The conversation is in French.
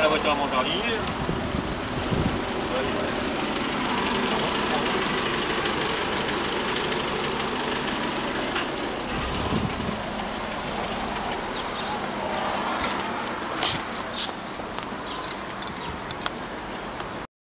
la voiture à Mandarville.